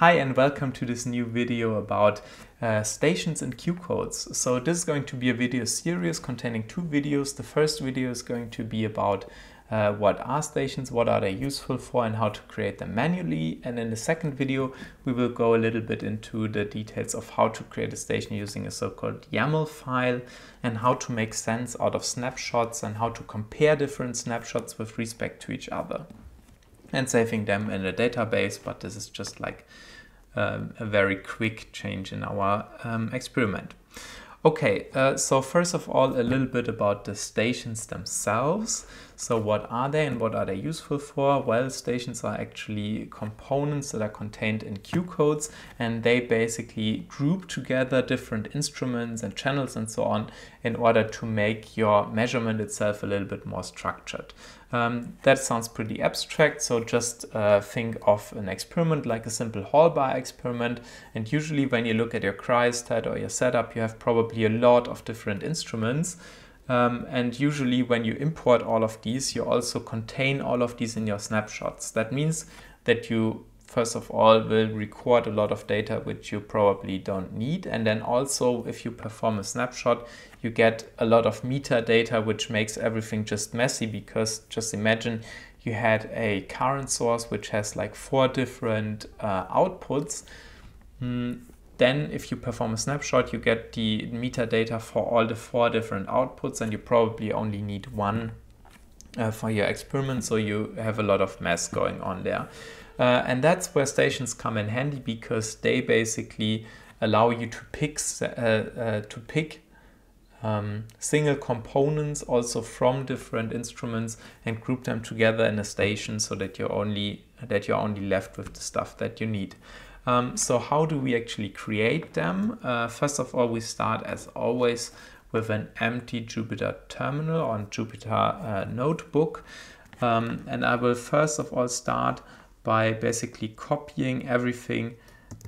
Hi and welcome to this new video about uh, stations and QCoDeS. So this is going to be a video series containing two videos. The first video is going to be about uh, what are stations, what are they useful for and how to create them manually. And in the second video, we will go a little bit into the details of how to create a station using a so-called YAML file and how to make sense out of snapshots and how to compare different snapshots with respect to each other and saving them in a database, but this is just like um, a very quick change in our um, experiment. Okay, uh, so first of all, a little bit about the stations themselves. So what are they and what are they useful for? Well, stations are actually components that are contained in QCoDeS and they basically group together different instruments and channels and so on in order to make your measurement itself a little bit more structured. Um, that sounds pretty abstract, so just uh, think of an experiment like a simple hall bar experiment. And usually when you look at your cryostat or your setup, you have probably a lot of different instruments. Um, and usually when you import all of these, you also contain all of these in your snapshots. That means that you first of all will record a lot of data which you probably don't need and then also if you perform a snapshot you get a lot of metadata which makes everything just messy because just imagine you had a current source which has like four different uh, outputs mm, then if you perform a snapshot you get the metadata for all the four different outputs and you probably only need one uh, for your experiment so you have a lot of mess going on there uh, and that's where stations come in handy because they basically allow you to pick uh, uh, to pick um, single components also from different instruments and group them together in a station so that you're only that you're only left with the stuff that you need. Um, so how do we actually create them? Uh, first of all, we start as always with an empty Jupyter terminal on Jupyter uh, notebook. Um, and I will first of all start by basically copying everything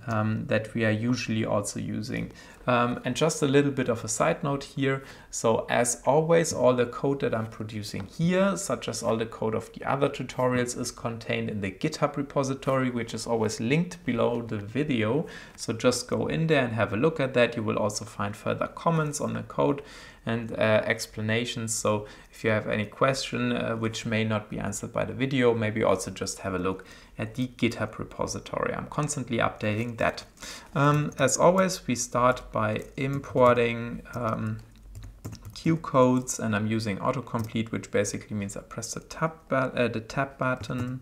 um, that we are usually also using. Um, and just a little bit of a side note here. So as always, all the code that I'm producing here, such as all the code of the other tutorials is contained in the GitHub repository, which is always linked below the video. So just go in there and have a look at that. You will also find further comments on the code and uh, explanations. So if you have any question uh, which may not be answered by the video, maybe also just have a look at the GitHub repository. I'm constantly updating that. Um, as always, we start by importing um, QCoDeS and I'm using autocomplete, which basically means I press the tab, uh, the tab button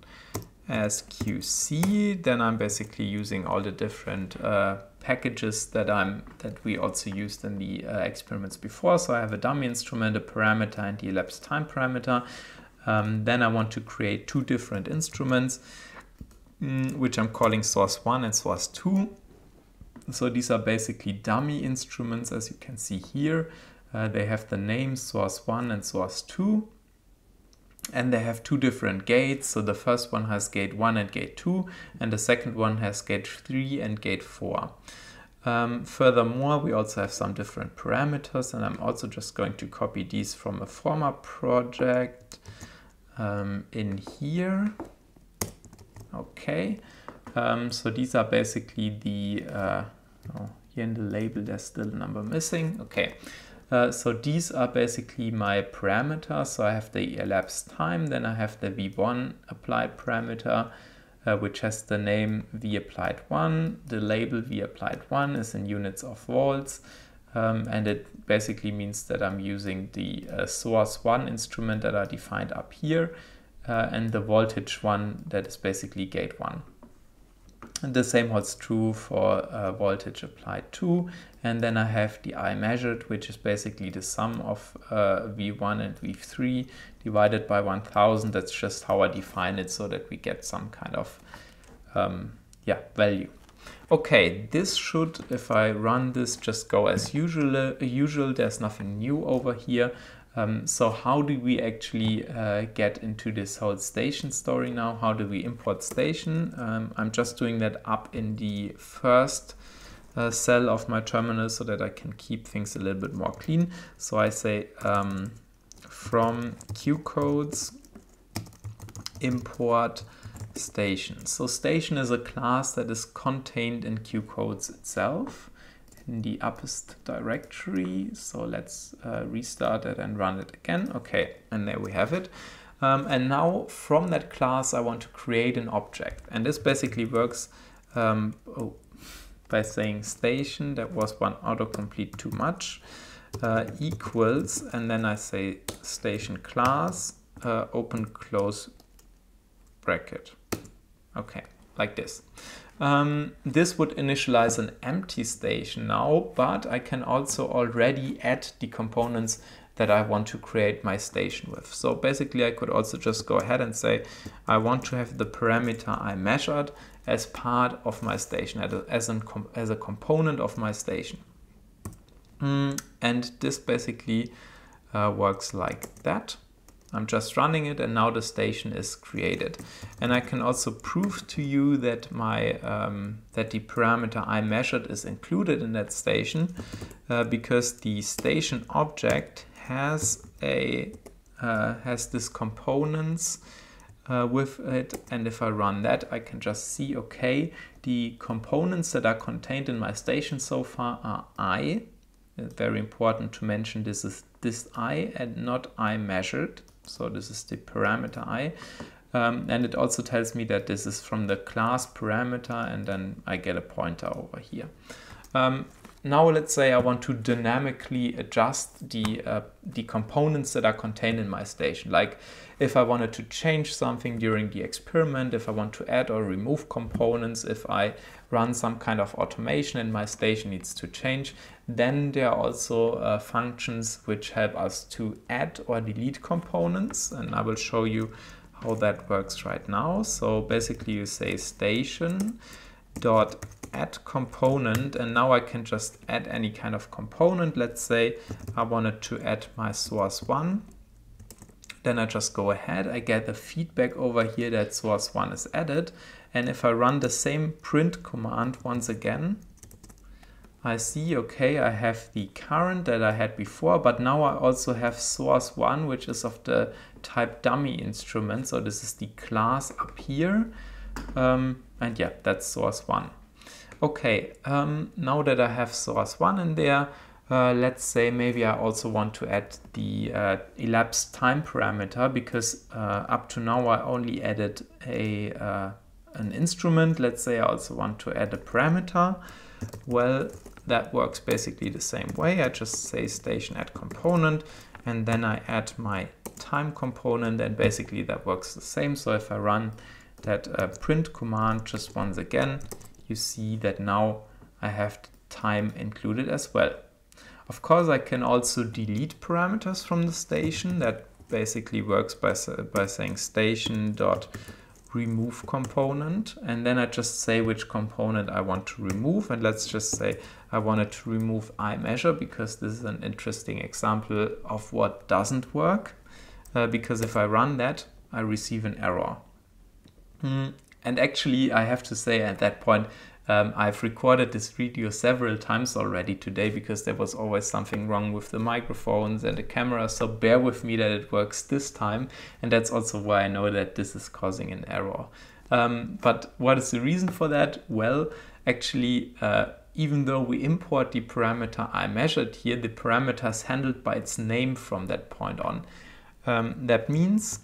as QC. Then I'm basically using all the different uh, packages that I'm that we also used in the uh, experiments before. So I have a dummy instrument, a parameter, and the elapsed time parameter. Um, then I want to create two different instruments, mm, which I'm calling source one and source two. So these are basically dummy instruments, as you can see here. Uh, they have the names source one and source two and they have two different gates. So the first one has gate 1 and gate 2, and the second one has gate 3 and gate 4. Um, furthermore, we also have some different parameters, and I'm also just going to copy these from a former project um, in here. Okay, um, so these are basically the, uh, oh, here in the label there's still a number missing. Okay, uh, so these are basically my parameters. So I have the elapsed time, then I have the v1 applied parameter, uh, which has the name v applied 1. The label v applied 1 is in units of volts. Um, and it basically means that I'm using the uh, source 1 instrument that are defined up here uh, and the voltage 1 that is basically gate 1. And the same holds true for uh, voltage applied two. And then I have the I measured, which is basically the sum of uh, V1 and V3 divided by 1000. That's just how I define it so that we get some kind of um, yeah value. Okay, this should, if I run this, just go as usual. usual. There's nothing new over here. Um, so how do we actually uh, get into this whole station story now? How do we import station? Um, I'm just doing that up in the first uh, cell of my terminal so that I can keep things a little bit more clean. So I say um, from QCoDeS import station. So station is a class that is contained in QCoDeS itself in the uppest directory. So let's uh, restart it and run it again. Okay, and there we have it. Um, and now from that class, I want to create an object. And this basically works um, oh, by saying station, that was one autocomplete too much, uh, equals, and then I say station class, uh, open close bracket. Okay, like this. Um, this would initialize an empty station now, but I can also already add the components that I want to create my station with. So basically I could also just go ahead and say I want to have the parameter I measured as part of my station, as, an, as a component of my station. Mm, and this basically uh, works like that. I'm just running it and now the station is created. And I can also prove to you that my um, that the parameter I measured is included in that station uh, because the station object has a uh, has this components uh, with it. And if I run that I can just see okay the components that are contained in my station so far are I. Very important to mention this is this I and not I measured so this is the parameter I. Um, and it also tells me that this is from the class parameter and then I get a pointer over here. Um, now let's say I want to dynamically adjust the, uh, the components that are contained in my station. Like if I wanted to change something during the experiment, if I want to add or remove components, if I run some kind of automation and my station needs to change, then there are also uh, functions which help us to add or delete components. And I will show you how that works right now. So basically you say station dot add component and now I can just add any kind of component. Let's say I wanted to add my source one. Then I just go ahead, I get the feedback over here that source one is added. And if I run the same print command once again, I see, okay, I have the current that I had before, but now I also have source one, which is of the type dummy instrument. So this is the class up here. Um, and yeah, that's source one. Okay, um, now that I have source one in there, uh, let's say maybe I also want to add the uh, elapsed time parameter because uh, up to now I only added a uh, an instrument. Let's say I also want to add a parameter. Well, that works basically the same way. I just say station add component and then I add my time component and basically that works the same. So if I run that uh, print command just once again, you see that now I have time included as well. Of course, I can also delete parameters from the station. That basically works by, by saying station dot remove component. And then I just say which component I want to remove. And let's just say I wanted to remove I measure because this is an interesting example of what doesn't work. Uh, because if I run that I receive an error Mm, and actually, I have to say at that point, um, I've recorded this video several times already today because there was always something wrong with the microphones and the camera. So bear with me that it works this time. And that's also why I know that this is causing an error. Um, but what is the reason for that? Well, actually, uh, even though we import the parameter I measured here, the parameter is handled by its name from that point on. Um, that means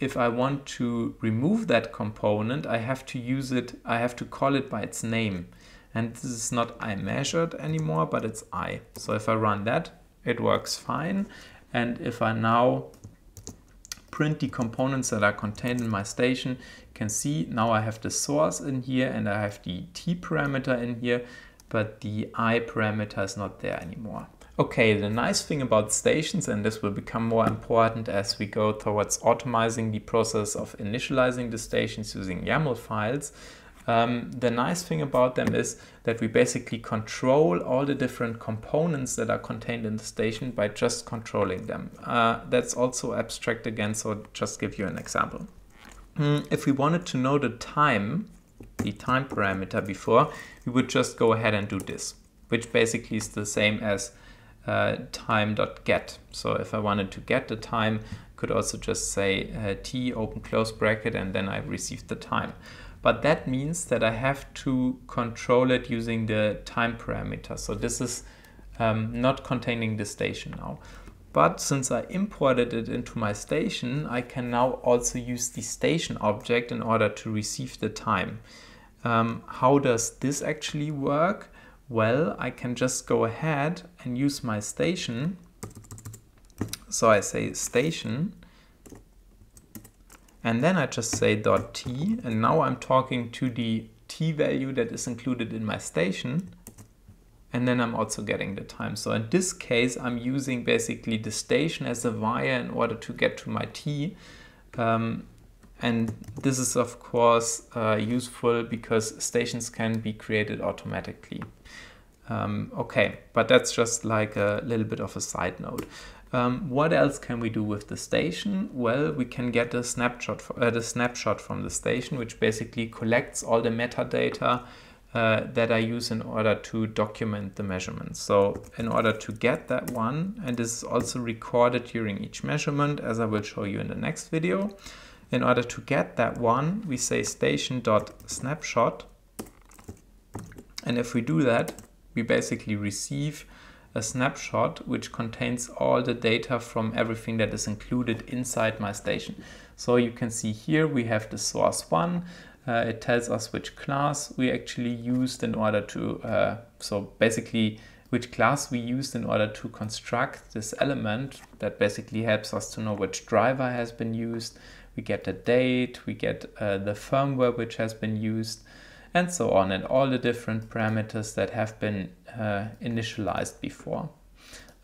if I want to remove that component, I have to use it, I have to call it by its name. And this is not I measured anymore, but it's I. So if I run that, it works fine. And if I now print the components that are contained in my station, you can see now I have the source in here and I have the T parameter in here, but the I parameter is not there anymore. Okay, the nice thing about stations, and this will become more important as we go towards automizing the process of initializing the stations using YAML files, um, the nice thing about them is that we basically control all the different components that are contained in the station by just controlling them. Uh, that's also abstract again, so just give you an example. Mm, if we wanted to know the time, the time parameter before, we would just go ahead and do this, which basically is the same as uh, time.get. So if I wanted to get the time, I could also just say uh, t open close bracket and then I received the time. But that means that I have to control it using the time parameter. So this is um, not containing the station now. But since I imported it into my station, I can now also use the station object in order to receive the time. Um, how does this actually work? Well, I can just go ahead and use my station. So I say station and then I just say dot t and now I'm talking to the t value that is included in my station and then I'm also getting the time. So in this case, I'm using basically the station as a wire in order to get to my T. Um, and this is of course uh, useful because stations can be created automatically. Um, okay, but that's just like a little bit of a side note. Um, what else can we do with the station? Well, we can get a snapshot, for, uh, the snapshot from the station, which basically collects all the metadata uh, that I use in order to document the measurements. So in order to get that one, and this is also recorded during each measurement, as I will show you in the next video. In order to get that one, we say station.snapshot. And if we do that, we basically receive a snapshot which contains all the data from everything that is included inside my station. So you can see here we have the source one, uh, it tells us which class we actually used in order to, uh, so basically which class we used in order to construct this element that basically helps us to know which driver has been used. We get the date, we get uh, the firmware which has been used, and so on, and all the different parameters that have been uh, initialized before.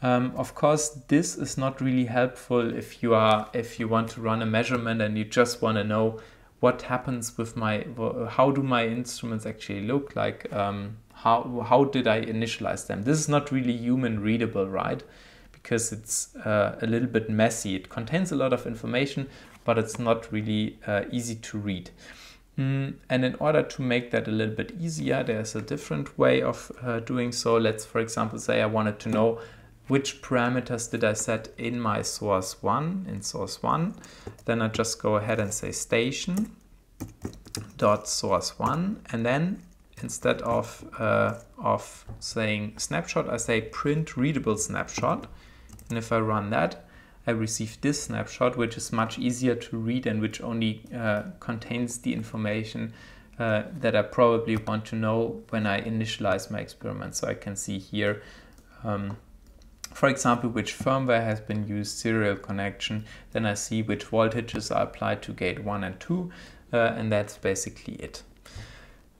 Um, of course, this is not really helpful if you are if you want to run a measurement and you just want to know what happens with my how do my instruments actually look like um, how how did I initialize them this is not really human readable right because it's uh, a little bit messy it contains a lot of information but it's not really uh, easy to read mm, and in order to make that a little bit easier there's a different way of uh, doing so let's for example say I wanted to know which parameters did I set in my source one, in source one. Then I just go ahead and say station dot source one. And then instead of, uh, of saying snapshot, I say print readable snapshot. And if I run that, I receive this snapshot, which is much easier to read and which only uh, contains the information uh, that I probably want to know when I initialize my experiment. So I can see here um, for example, which firmware has been used, serial connection, then I see which voltages are applied to gate 1 and 2, uh, and that's basically it.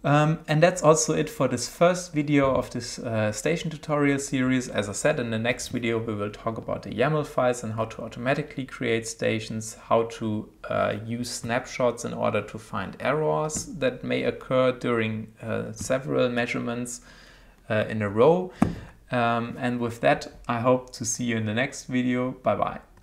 Um, and that's also it for this first video of this uh, station tutorial series. As I said, in the next video we will talk about the YAML files and how to automatically create stations, how to uh, use snapshots in order to find errors that may occur during uh, several measurements uh, in a row. Um, and with that, I hope to see you in the next video. Bye bye.